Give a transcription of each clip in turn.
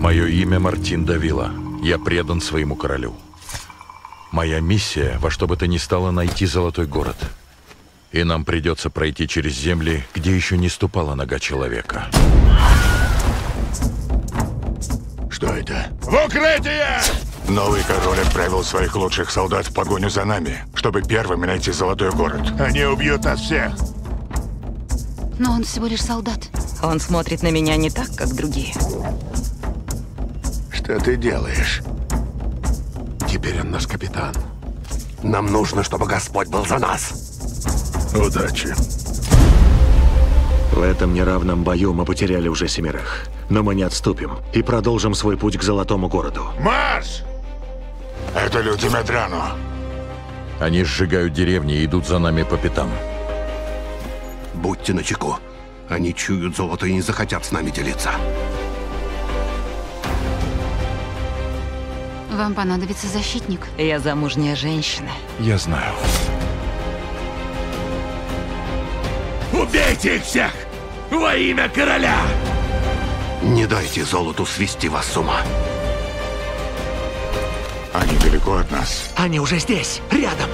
Мое имя Мартин Давила. Я предан своему королю. Моя миссия во что бы то ни стало найти золотой город. И нам придется пройти через земли, где еще не ступала нога человека. Что это? В укрытие! Новый король отправил своих лучших солдат в погоню за нами, чтобы первыми найти золотой город. Они убьют нас всех. Но он всего лишь солдат. Он смотрит на меня не так, как другие. Что ты делаешь? Теперь он наш капитан. Нам нужно, чтобы Господь был за нас. Удачи. В этом неравном бою мы потеряли уже семерых. Но мы не отступим и продолжим свой путь к Золотому городу. Марш! Это люди Медрано. Они сжигают деревни и идут за нами по пятам. Будьте начеку. Они чуют золото и не захотят с нами делиться. Вам понадобится защитник. Я замужняя женщина. Я знаю. Убейте их всех! Во имя короля! Не дайте золоту свести вас с ума. Они далеко от нас. Они уже здесь, рядом.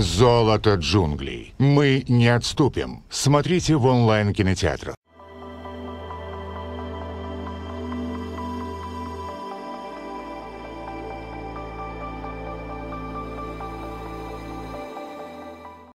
Золото джунглей. Мы не отступим. Смотрите в онлайн-кинотеатрах.